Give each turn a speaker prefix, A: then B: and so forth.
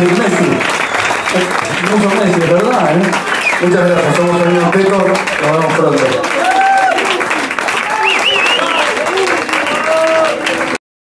A: Muso. Messi. Muso Messi, ¿verdad? Eh? Muchas gracias, somos el Teco, nos vemos pronto.